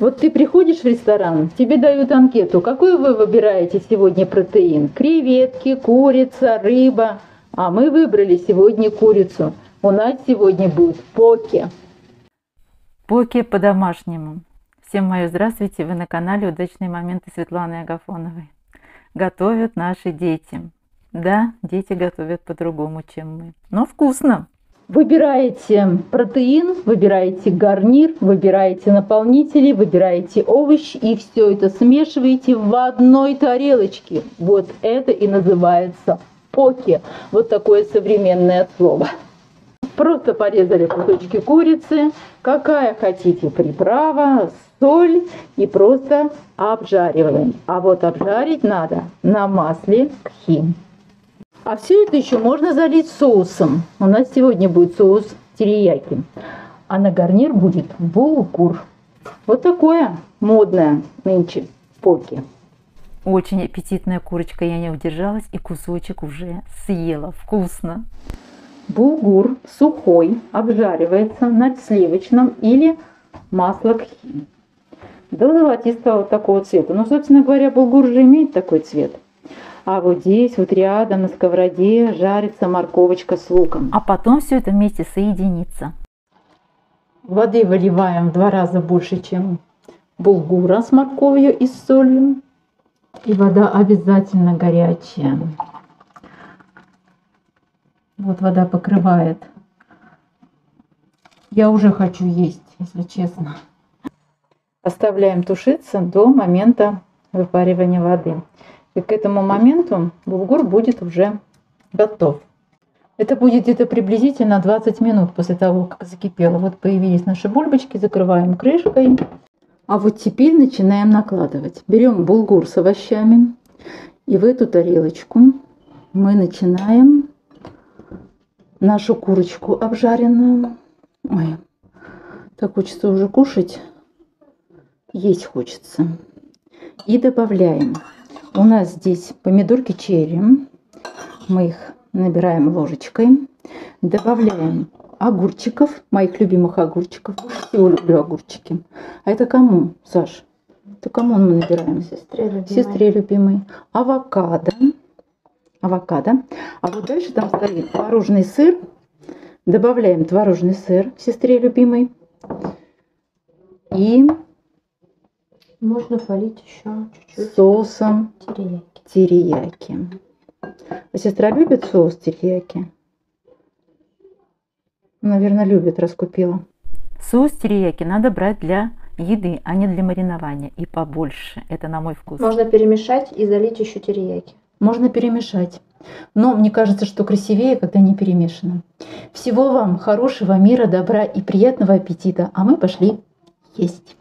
Вот ты приходишь в ресторан, тебе дают анкету. Какой вы выбираете сегодня протеин? Креветки, курица, рыба. А мы выбрали сегодня курицу. У нас сегодня будет поке. Поке по-домашнему. Всем мое здравствуйте, вы на канале «Удачные моменты» Светланы Агафоновой. Готовят наши дети. Да, дети готовят по-другому, чем мы. Но вкусно. Выбираете протеин, выбираете гарнир, выбираете наполнители, выбираете овощи и все это смешиваете в одной тарелочке. Вот это и называется поки. Вот такое современное слово. Просто порезали кусочки курицы, какая хотите приправа, соль и просто обжариваем. А вот обжарить надо на масле кхи. А все это еще можно залить соусом. У нас сегодня будет соус терияки. А на гарнир будет булгур. Вот такое модное нынче поки. Очень аппетитная курочка, я не удержалась и кусочек уже съела. Вкусно. Булгур сухой обжаривается на сливочном или масло кхи до золотистого вот такого цвета. Ну, собственно говоря, булгур же имеет такой цвет. А вот здесь, вот рядом на сковороде, жарится морковочка с луком. А потом все это вместе соединится. Воды выливаем в два раза больше, чем булгура с морковью и с солью. И вода обязательно горячая. Вот вода покрывает. Я уже хочу есть, если честно. Оставляем тушиться до момента выпаривания воды. И к этому моменту булгур будет уже готов. Это будет где-то приблизительно 20 минут после того, как закипело. Вот появились наши бульбочки, закрываем крышкой. А вот теперь начинаем накладывать. Берем булгур с овощами. И в эту тарелочку мы начинаем нашу курочку обжаренную. Ой, так хочется уже кушать. Есть хочется. И добавляем у нас здесь помидорки черри. Мы их набираем ложечкой. Добавляем огурчиков, моих любимых огурчиков. Больше всего люблю огурчики. А это кому, Саш? Это кому мы набираем? Сестре любимой. Сестре любимой. Авокадо. Авокадо. А вот дальше там стоит творожный сыр. Добавляем творожный сыр сестре любимой. И Можно полить еще чуть-чуть соусом терияки. терияки. А сестра любит соус терияки? Наверное, любит, раскупила. Соус терияки надо брать для еды, а не для маринования. И побольше. Это на мой вкус. Можно перемешать и залить еще терияки. Можно перемешать. Но мне кажется, что красивее, когда не перемешано. Всего вам хорошего мира, добра и приятного аппетита. А мы пошли есть.